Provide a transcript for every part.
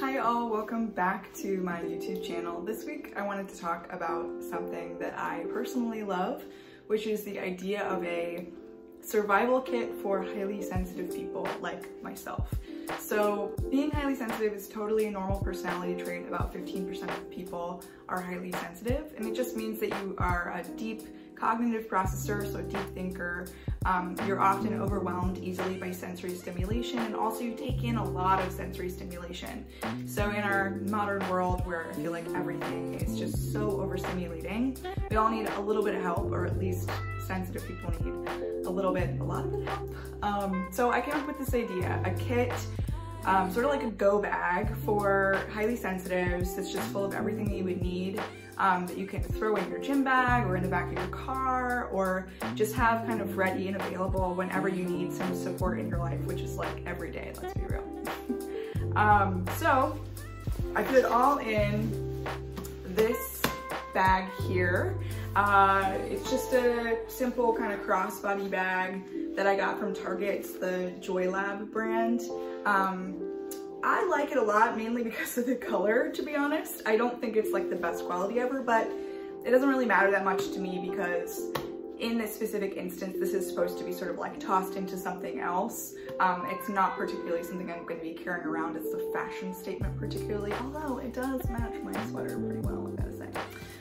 Hi all, welcome back to my YouTube channel. This week I wanted to talk about something that I personally love, which is the idea of a survival kit for highly sensitive people like myself. So being highly sensitive is totally a normal personality trait. About 15% of people are highly sensitive and it just means that you are a deep cognitive processor, so deep thinker. Um, you're often overwhelmed easily by sensory stimulation and also you take in a lot of sensory stimulation. So in our modern world where I feel like everything is just so overstimulating, we all need a little bit of help or at least sensitive people need a little bit, a lot of help. Um, so I came up with this idea, a kit um, sort of like a go bag for highly sensitives that's just full of everything that you would need um, that you can throw in your gym bag or in the back of your car or just have kind of ready and available whenever you need some support in your life, which is like every day, let's be real. um, so I put it all in this bag here. Uh, it's just a simple kind of crossbody bag that I got from Target. It's the JoyLab brand. Um, I like it a lot, mainly because of the color, to be honest. I don't think it's like the best quality ever, but it doesn't really matter that much to me because in this specific instance, this is supposed to be sort of like tossed into something else. Um, it's not particularly something I'm going to be carrying around as a fashion statement particularly, although it does match my sweater pretty well.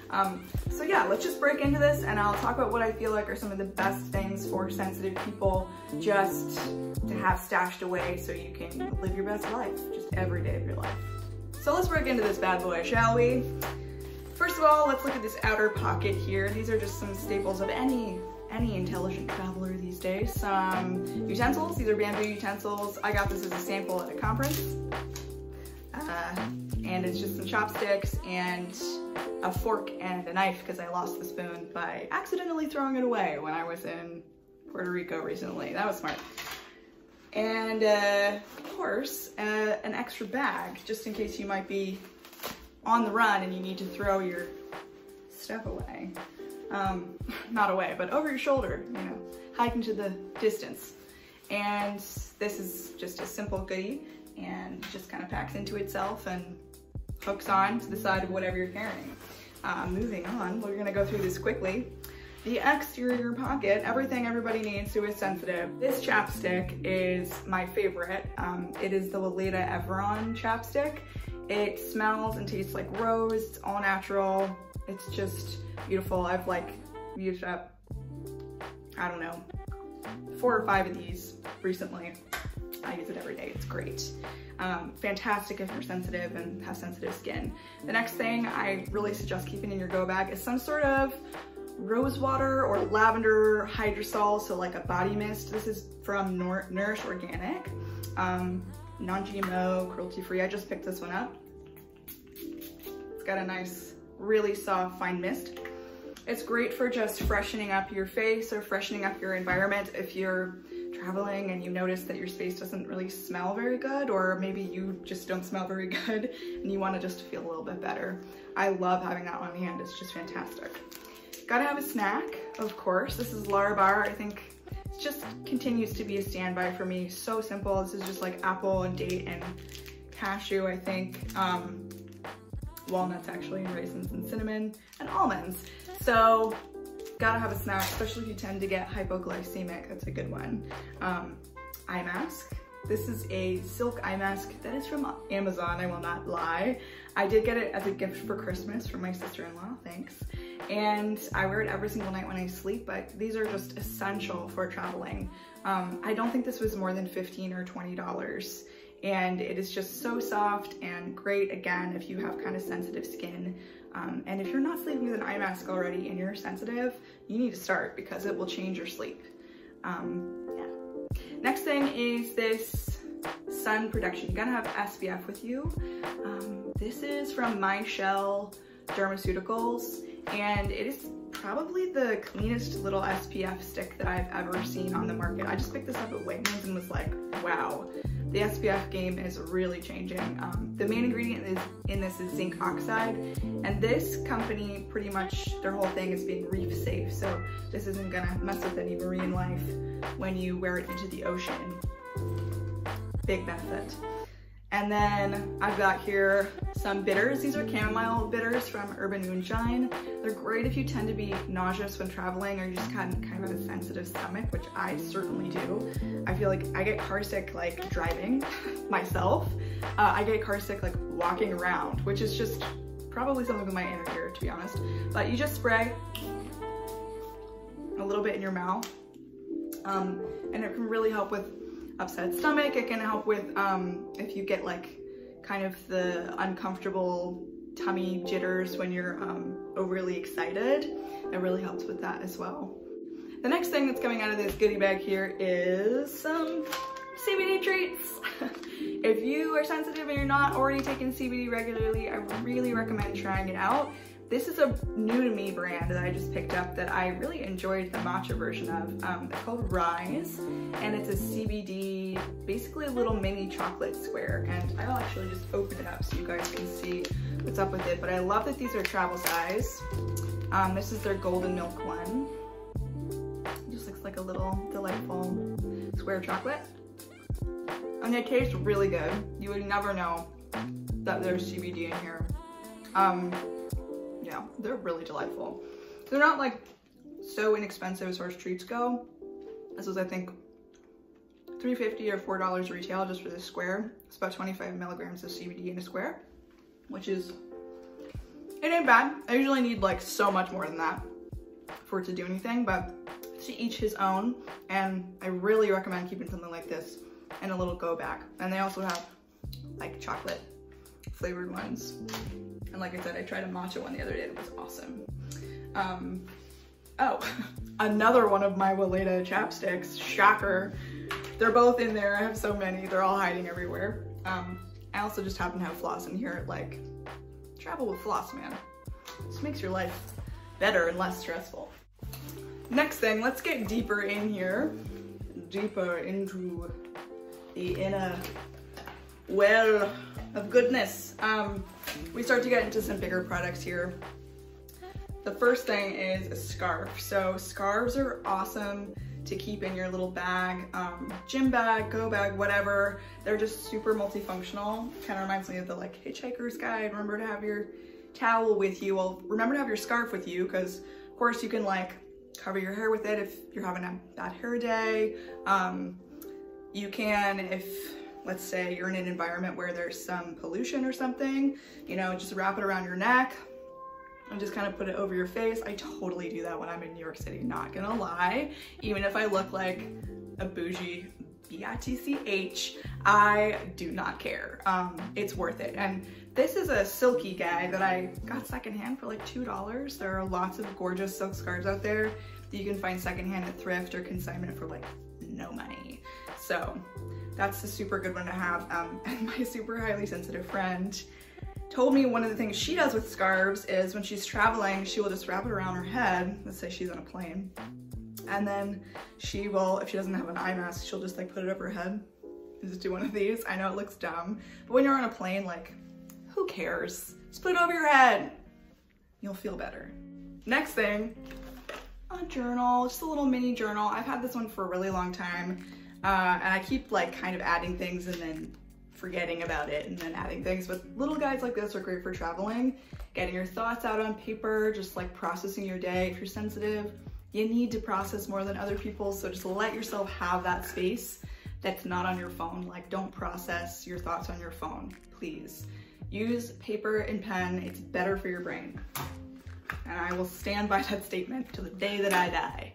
Um, so yeah, let's just break into this and I'll talk about what I feel like are some of the best things for sensitive people just to have stashed away so you can live your best life, just every day of your life. So let's break into this bad boy, shall we? First of all, let's look at this outer pocket here. These are just some staples of any any intelligent traveler these days. Some utensils, these are bamboo utensils. I got this as a sample at a conference. Uh, and it's just some chopsticks and a fork and a knife because I lost the spoon by accidentally throwing it away when I was in Puerto Rico recently. That was smart. And uh, of course, uh, an extra bag just in case you might be on the run and you need to throw your stuff away. Um, not away, but over your shoulder, you know, hiking to the distance. And this is just a simple goodie and just kind of packs into itself and hooks on to the side of whatever you're carrying. Uh, moving on, we're gonna go through this quickly. The exterior pocket, everything everybody needs who is sensitive. This chapstick is my favorite. Um, it is the Weleda Everon chapstick. It smells and tastes like rose, it's all natural. It's just beautiful. I've like used up, I don't know, four or five of these recently. I use it every day, it's great. Um, fantastic if you're sensitive and have sensitive skin. The next thing I really suggest keeping in your go bag is some sort of rose water or lavender hydrosol, so like a body mist. This is from Nourish Organic, um, non-GMO, cruelty-free. I just picked this one up. It's got a nice, really soft, fine mist. It's great for just freshening up your face or freshening up your environment if you're traveling and you notice that your space doesn't really smell very good or maybe you just don't smell very good and you want to just feel a little bit better. I love having that on hand. It's just fantastic. Gotta have a snack, of course. This is Larabar. I think it just continues to be a standby for me. So simple. This is just like apple and date and cashew, I think. Um, walnuts actually, and raisins and cinnamon and almonds. So gotta have a snack, especially if you tend to get hypoglycemic, that's a good one. Um, eye mask. This is a silk eye mask that is from Amazon, I will not lie. I did get it as a gift for Christmas from my sister-in-law, thanks. And I wear it every single night when I sleep, but these are just essential for traveling. Um, I don't think this was more than 15 or $20 and it is just so soft and great again if you have kind of sensitive skin um, and if you're not sleeping with an eye mask already and you're sensitive, you need to start because it will change your sleep. Um, yeah. Next thing is this sun protection. You gotta have SPF with you. Um, this is from MyChelle Dermaceuticals and it is probably the cleanest little SPF stick that I've ever seen on the market. I just picked this up at Wegmans and was like, wow, the SPF game is really changing. Um, the main ingredient is, in this is zinc oxide, and this company pretty much, their whole thing is being reef safe, so this isn't gonna mess with any marine life when you wear it into the ocean. Big benefit. And then I've got here some bitters. These are chamomile bitters from Urban Moonshine. They're great if you tend to be nauseous when traveling or you just kind of, kind of have a sensitive stomach, which I certainly do. I feel like I get car sick like driving myself. Uh, I get car sick like walking around, which is just probably something with my inner ear to be honest. But you just spray a little bit in your mouth um, and it can really help with upset stomach. It can help with um, if you get like kind of the uncomfortable tummy jitters when you're um, overly excited. It really helps with that as well. The next thing that's coming out of this goodie bag here is some CBD treats. if you are sensitive and you're not already taking CBD regularly, I really recommend trying it out. This is a new to me brand that I just picked up that I really enjoyed the matcha version of. Um, called Rise, and it's a CBD, basically a little mini chocolate square. And I'll actually just open it up so you guys can see what's up with it. But I love that these are travel size. Um, this is their golden milk one. It just looks like a little delightful square chocolate. And they taste really good. You would never know that there's CBD in here. Um, yeah, they're really delightful. They're not like so inexpensive as far as treats go. This was, I think, 350 or $4 retail just for this square. It's about 25 milligrams of CBD in a square, which is, it ain't bad. I usually need like so much more than that for it to do anything, but to each his own. And I really recommend keeping something like this in a little go bag. And they also have like chocolate flavored ones. And like I said, I tried a matcha one the other day. It was awesome. Um, oh, another one of my Weleda chapsticks. Shocker. They're both in there. I have so many. They're all hiding everywhere. Um, I also just happen to have floss in here. Like, travel with floss, man. This makes your life better and less stressful. Next thing, let's get deeper in here. Deeper into the inner well of goodness. Um, we start to get into some bigger products here. The first thing is a scarf. So scarves are awesome to keep in your little bag, um, gym bag, go bag, whatever. They're just super multifunctional. Kind of reminds me of the like hitchhiker's guide. Remember to have your towel with you. Well, remember to have your scarf with you because of course you can like cover your hair with it if you're having a bad hair day. Um, you can, if let's say you're in an environment where there's some pollution or something, you know, just wrap it around your neck and just kind of put it over your face. I totally do that when I'm in New York City, not gonna lie. Even if I look like a bougie B-I-T-C-H, I do not care. Um, it's worth it. And this is a silky guy that I got secondhand for like $2. There are lots of gorgeous silk scarves out there that you can find secondhand at thrift or consignment for like no money. So that's a super good one to have. Um, and my super highly sensitive friend told me one of the things she does with scarves is when she's traveling, she will just wrap it around her head. Let's say she's on a plane. And then she will, if she doesn't have an eye mask, she'll just like put it over her head and just do one of these. I know it looks dumb, but when you're on a plane, like, who cares? Just put it over your head. You'll feel better. Next thing, a journal, just a little mini journal. I've had this one for a really long time. Uh, and I keep like kind of adding things and then forgetting about it and then adding things. But little guides like this are great for traveling, getting your thoughts out on paper, just like processing your day. If you're sensitive, you need to process more than other people. So just let yourself have that space that's not on your phone. Like don't process your thoughts on your phone, please. Use paper and pen. It's better for your brain. And I will stand by that statement to the day that I die.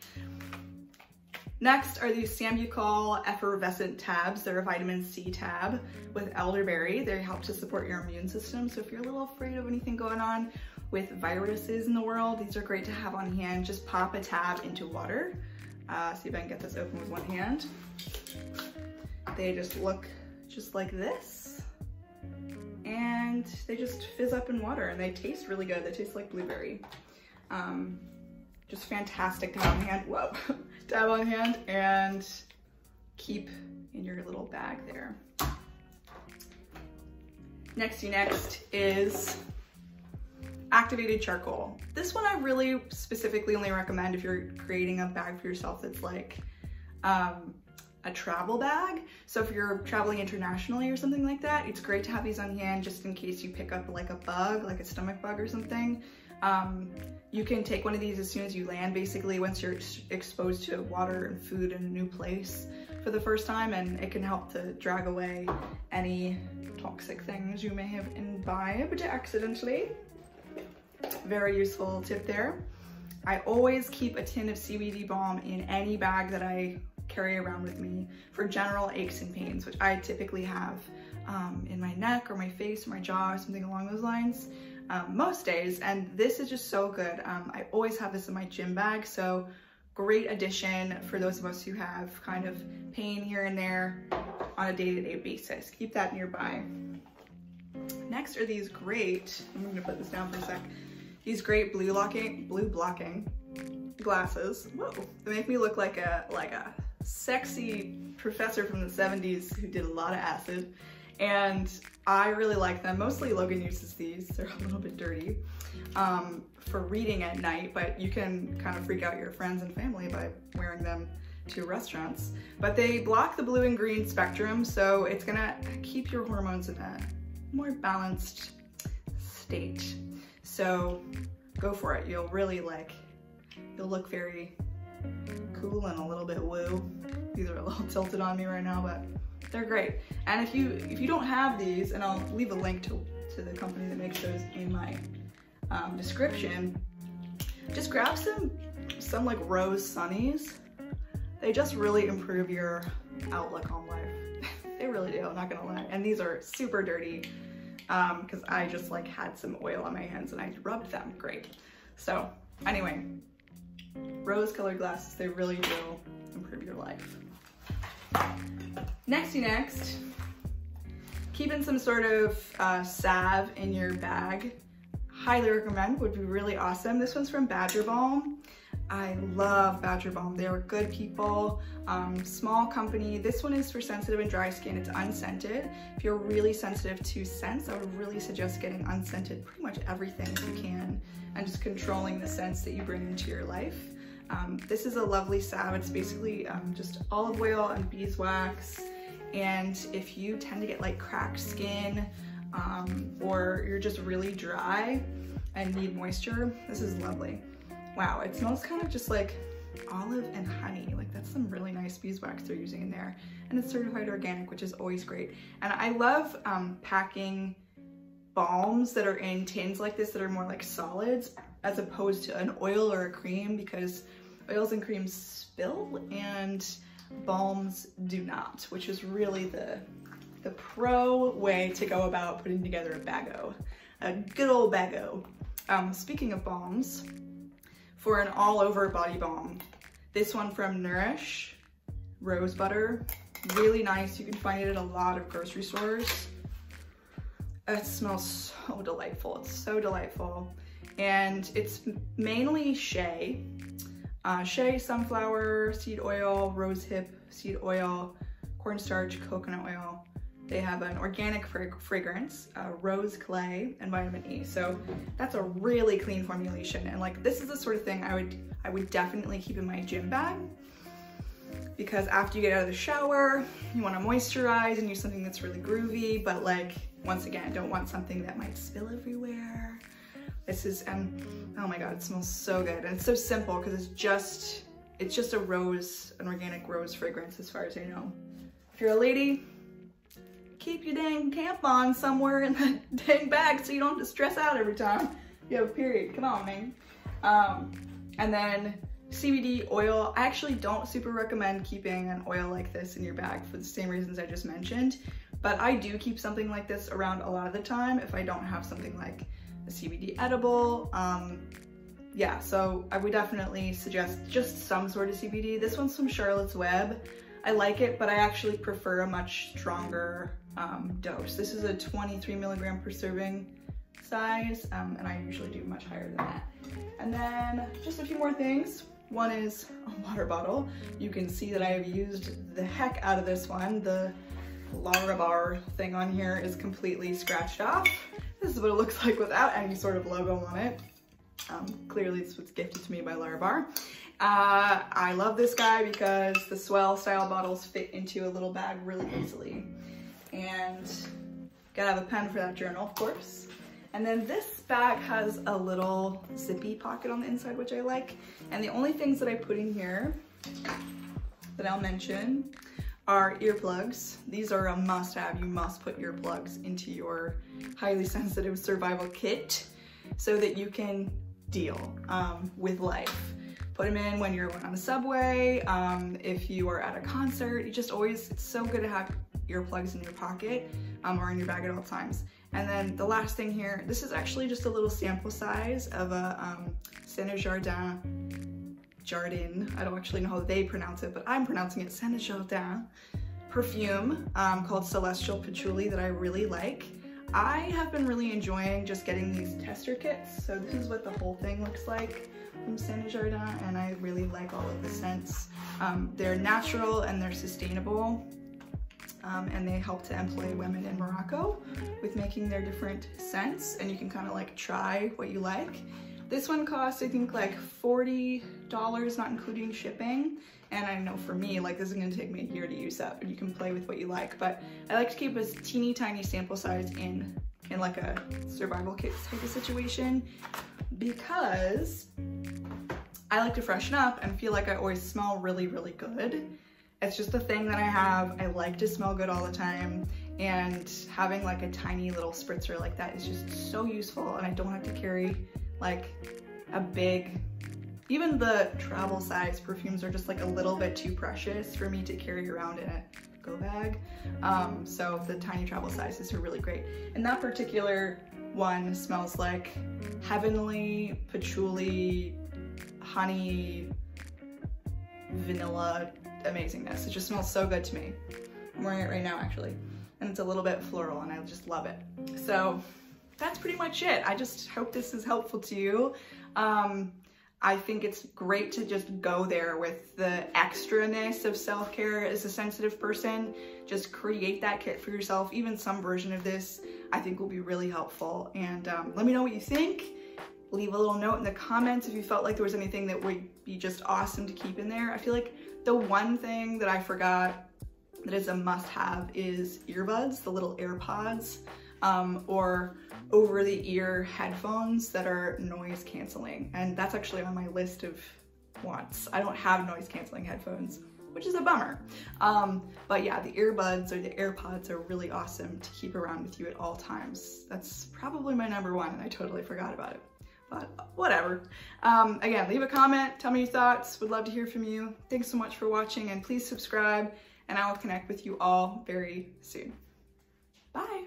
Next are these Sambucol effervescent tabs. They're a vitamin C tab with elderberry. They help to support your immune system. So if you're a little afraid of anything going on with viruses in the world, these are great to have on hand. Just pop a tab into water. Uh, see if I can get this open with one hand. They just look just like this. And they just fizz up in water and they taste really good. They taste like blueberry. Um, just fantastic to have on hand. Whoa. dab on hand and keep in your little bag there. Next next is activated charcoal. This one I really specifically only recommend if you're creating a bag for yourself that's like um, a travel bag. So if you're traveling internationally or something like that, it's great to have these on hand just in case you pick up like a bug, like a stomach bug or something. Um, you can take one of these as soon as you land, basically once you're ex exposed to water and food in a new place for the first time, and it can help to drag away any toxic things you may have imbibed accidentally. Very useful tip there. I always keep a tin of CBD balm in any bag that I carry around with me for general aches and pains, which I typically have um, in my neck or my face or my jaw or something along those lines um, most days. And this is just so good. Um, I always have this in my gym bag. So great addition for those of us who have kind of pain here and there on a day-to-day -day basis. Keep that nearby. Next are these great, I'm gonna put this down for a sec, these great blue blocking, blue blocking glasses. Whoa, they make me look like a, like a sexy professor from the 70s who did a lot of acid. And I really like them. Mostly Logan uses these. They're a little bit dirty um, for reading at night, but you can kind of freak out your friends and family by wearing them to restaurants. But they block the blue and green spectrum, so it's gonna keep your hormones in a more balanced state. So go for it. You'll really like, you'll look very cool and a little bit woo. These are a little tilted on me right now, but they're great. And if you if you don't have these, and I'll leave a link to, to the company that makes those in my um, description, just grab some, some like rose sunnies. They just really improve your outlook on life. they really do, I'm not gonna lie. And these are super dirty because um, I just like had some oil on my hands and I rubbed them, great. So anyway, rose colored glasses, they really do improve your life. Nexty next, keeping some sort of uh, salve in your bag. Highly recommend, would be really awesome. This one's from Badger Balm. I love Badger Balm. They're good people, um, small company. This one is for sensitive and dry skin. It's unscented. If you're really sensitive to scents, I would really suggest getting unscented pretty much everything you can and just controlling the scents that you bring into your life. Um, this is a lovely salve. It's basically um, just olive oil and beeswax. And if you tend to get like cracked skin um, or you're just really dry and need moisture, this is lovely. Wow, it smells kind of just like olive and honey. Like that's some really nice beeswax they're using in there. And it's certified organic, which is always great. And I love um, packing balms that are in tins like this that are more like solids as opposed to an oil or a cream because oils and creams spill and balms do not, which is really the, the pro way to go about putting together a bago, a good old bago. Um, speaking of balms, for an all over body balm. This one from Nourish, rose butter, really nice. You can find it at a lot of grocery stores. It smells so delightful. It's so delightful. And it's mainly shea. Uh, shea, sunflower, seed oil, rose hip, seed oil, cornstarch, coconut oil, they have an organic fragrance, uh, rose clay, and vitamin E. So that's a really clean formulation. And like, this is the sort of thing I would, I would definitely keep in my gym bag because after you get out of the shower, you wanna moisturize and use something that's really groovy, but like, once again, don't want something that might spill everywhere. This is, and oh my God, it smells so good. And it's so simple because it's just, it's just a rose, an organic rose fragrance as far as I know. If you're a lady, keep your dang tampon somewhere in the dang bag so you don't have to stress out every time you have a period. Come on, man. Um, and then CBD oil. I actually don't super recommend keeping an oil like this in your bag for the same reasons I just mentioned, but I do keep something like this around a lot of the time if I don't have something like CBD edible. Um, yeah, so I would definitely suggest just some sort of CBD. This one's from Charlotte's Web. I like it, but I actually prefer a much stronger um, dose. This is a 23 milligram per serving size, um, and I usually do much higher than that. And then just a few more things. One is a water bottle. You can see that I have used the heck out of this one. The Larabar thing on here is completely scratched off. This is what it looks like without any sort of logo on it. Um, clearly this was gifted to me by Larabar. Uh, I love this guy because the S'well style bottles fit into a little bag really easily. And gotta have a pen for that journal, of course. And then this bag has a little zippy pocket on the inside, which I like. And the only things that I put in here that I'll mention are earplugs. These are a must have. You must put earplugs into your highly sensitive survival kit so that you can deal um, with life. Put them in when you're on the subway, um, if you are at a concert, you just always, it's so good to have earplugs in your pocket um, or in your bag at all times. And then the last thing here, this is actually just a little sample size of a um, Saint Jardin Jardin. I don't actually know how they pronounce it, but I'm pronouncing it Saint Jardin perfume um, called Celestial Patchouli that I really like. I have been really enjoying just getting these tester kits. So this is what the whole thing looks like from Saint Jardin and I really like all of the scents. Um, they're natural and they're sustainable um, and they help to employ women in Morocco with making their different scents and you can kind of like try what you like. This one costs I think like $40 not including shipping and I know for me like this is gonna take me a year to use up and you can play with what you like but I like to keep a teeny tiny sample size in in like a survival kit type of situation because I like to freshen up and feel like I always smell really, really good. It's just a thing that I have. I like to smell good all the time and having like a tiny little spritzer like that is just so useful and I don't have to carry like a big, even the travel size perfumes are just like a little bit too precious for me to carry around in a go bag. Um, so the tiny travel sizes are really great. And that particular one smells like heavenly patchouli, honey, vanilla amazingness. It just smells so good to me. I'm wearing it right now actually. And it's a little bit floral and I just love it. So that's pretty much it. I just hope this is helpful to you. Um, I think it's great to just go there with the extraness of self-care as a sensitive person. Just create that kit for yourself. Even some version of this I think will be really helpful. And um, let me know what you think. Leave a little note in the comments if you felt like there was anything that would be just awesome to keep in there. I feel like the one thing that I forgot that is a must have is earbuds, the little AirPods, um, or over the ear headphones that are noise canceling. And that's actually on my list of wants. I don't have noise canceling headphones, which is a bummer. Um, but yeah, the earbuds or the AirPods are really awesome to keep around with you at all times. That's probably my number one and I totally forgot about it. But whatever. Um, again, leave a comment, tell me your thoughts. Would love to hear from you. Thanks so much for watching and please subscribe and I will connect with you all very soon. Bye.